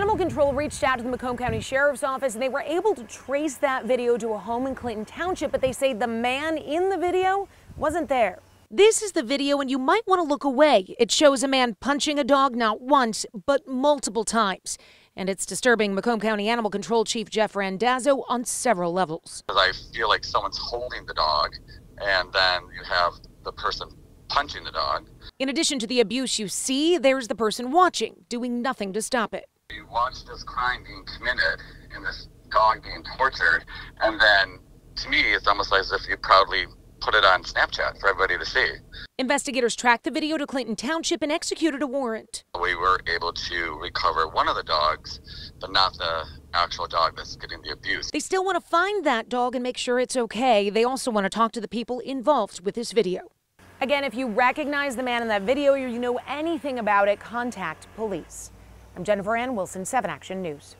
Animal Control reached out to the Macomb County Sheriff's Office and they were able to trace that video to a home in Clinton Township, but they say the man in the video wasn't there. This is the video, and you might want to look away. It shows a man punching a dog not once, but multiple times. And it's disturbing Macomb County Animal Control Chief Jeff Randazzo on several levels. I feel like someone's holding the dog, and then you have the person punching the dog. In addition to the abuse you see, there's the person watching, doing nothing to stop it. You watch this crime being committed and this dog being tortured, and then to me, it's almost as if you proudly put it on Snapchat for everybody to see. Investigators tracked the video to Clinton Township and executed a warrant. We were able to recover one of the dogs, but not the actual dog that's getting the abuse. They still want to find that dog and make sure it's okay. They also want to talk to the people involved with this video. Again, if you recognize the man in that video or you know anything about it, contact police. I'm Jennifer Ann Wilson, 7 Action News.